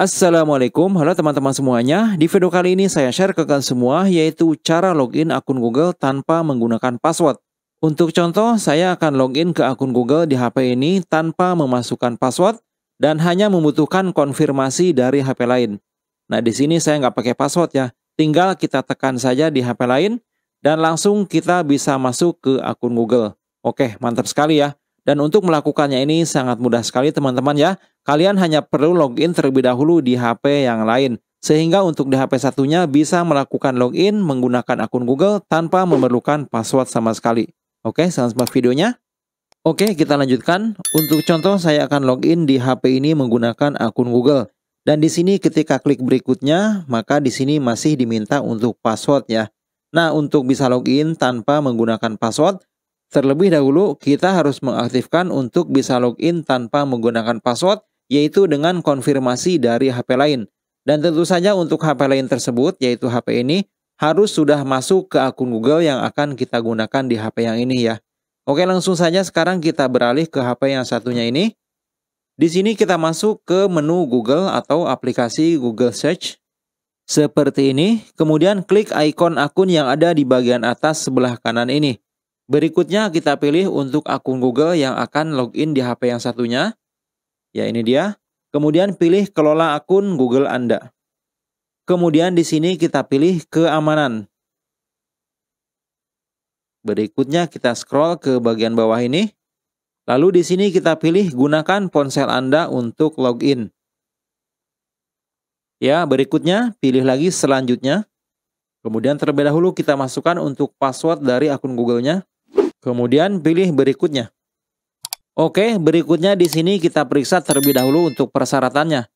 Assalamualaikum, halo teman-teman semuanya. Di video kali ini saya share ke kalian semua yaitu cara login akun Google tanpa menggunakan password. Untuk contoh, saya akan login ke akun Google di HP ini tanpa memasukkan password dan hanya membutuhkan konfirmasi dari HP lain. Nah, di sini saya nggak pakai password ya. Tinggal kita tekan saja di HP lain dan langsung kita bisa masuk ke akun Google. Oke, mantap sekali ya. Dan untuk melakukannya ini sangat mudah sekali teman-teman ya. Kalian hanya perlu login terlebih dahulu di HP yang lain. Sehingga untuk di HP satunya bisa melakukan login menggunakan akun Google tanpa memerlukan password sama sekali. Oke, simak videonya. Oke, kita lanjutkan. Untuk contoh saya akan login di HP ini menggunakan akun Google. Dan di sini ketika klik berikutnya, maka di sini masih diminta untuk password ya. Nah, untuk bisa login tanpa menggunakan password, Terlebih dahulu, kita harus mengaktifkan untuk bisa login tanpa menggunakan password, yaitu dengan konfirmasi dari HP lain. Dan tentu saja untuk HP lain tersebut, yaitu HP ini, harus sudah masuk ke akun Google yang akan kita gunakan di HP yang ini ya. Oke, langsung saja sekarang kita beralih ke HP yang satunya ini. Di sini kita masuk ke menu Google atau aplikasi Google Search. Seperti ini, kemudian klik ikon akun yang ada di bagian atas sebelah kanan ini. Berikutnya kita pilih untuk akun Google yang akan login di HP yang satunya. Ya ini dia. Kemudian pilih kelola akun Google Anda. Kemudian di sini kita pilih keamanan. Berikutnya kita scroll ke bagian bawah ini. Lalu di sini kita pilih gunakan ponsel Anda untuk login. Ya, berikutnya pilih lagi selanjutnya. Kemudian terlebih dahulu kita masukkan untuk password dari akun Google-nya. Kemudian pilih berikutnya. Oke, berikutnya di sini kita periksa terlebih dahulu untuk persyaratannya.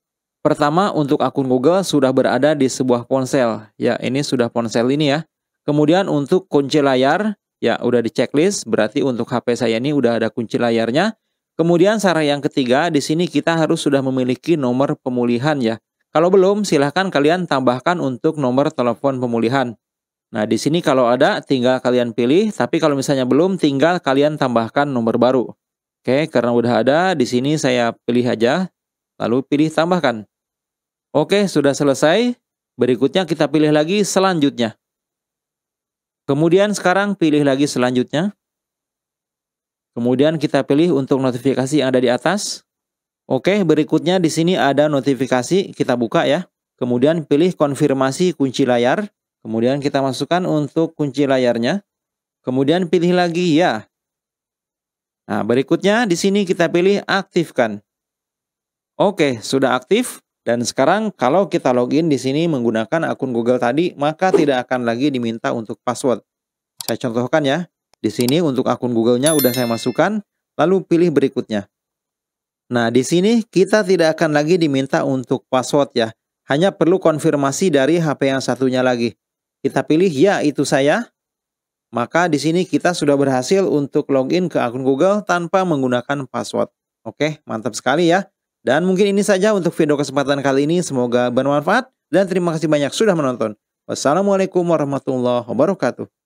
Pertama, untuk akun Google sudah berada di sebuah ponsel. Ya, ini sudah ponsel ini ya. Kemudian untuk kunci layar, ya udah di checklist, berarti untuk HP saya ini udah ada kunci layarnya. Kemudian syarat yang ketiga, di sini kita harus sudah memiliki nomor pemulihan ya. Kalau belum, silahkan kalian tambahkan untuk nomor telepon pemulihan. Nah, di sini kalau ada tinggal kalian pilih, tapi kalau misalnya belum tinggal kalian tambahkan nomor baru. Oke, karena udah ada, di sini saya pilih aja, lalu pilih tambahkan. Oke, sudah selesai. Berikutnya kita pilih lagi selanjutnya. Kemudian sekarang pilih lagi selanjutnya. Kemudian kita pilih untuk notifikasi yang ada di atas. Oke, berikutnya di sini ada notifikasi, kita buka ya. Kemudian pilih konfirmasi kunci layar. Kemudian kita masukkan untuk kunci layarnya. Kemudian pilih lagi ya. Nah, berikutnya di sini kita pilih aktifkan. Oke, sudah aktif. Dan sekarang kalau kita login di sini menggunakan akun Google tadi, maka tidak akan lagi diminta untuk password. Saya contohkan ya. Di sini untuk akun Google-nya udah saya masukkan, lalu pilih berikutnya. Nah, di sini kita tidak akan lagi diminta untuk password ya. Hanya perlu konfirmasi dari HP yang satunya lagi. Kita pilih ya itu saya. Maka di sini kita sudah berhasil untuk login ke akun Google tanpa menggunakan password. Oke, mantap sekali ya. Dan mungkin ini saja untuk video kesempatan kali ini. Semoga bermanfaat dan terima kasih banyak sudah menonton. Wassalamualaikum warahmatullahi wabarakatuh.